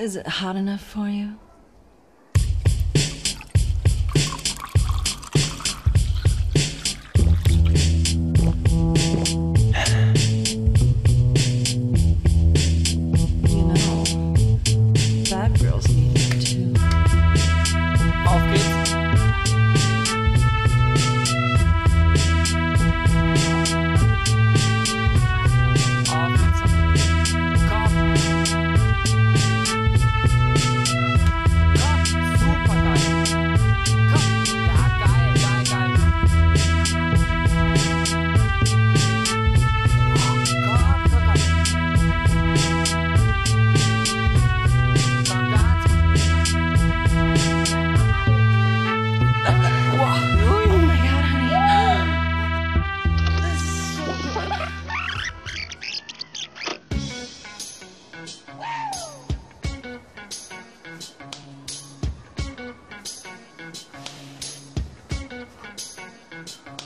Is it hot enough for you? around.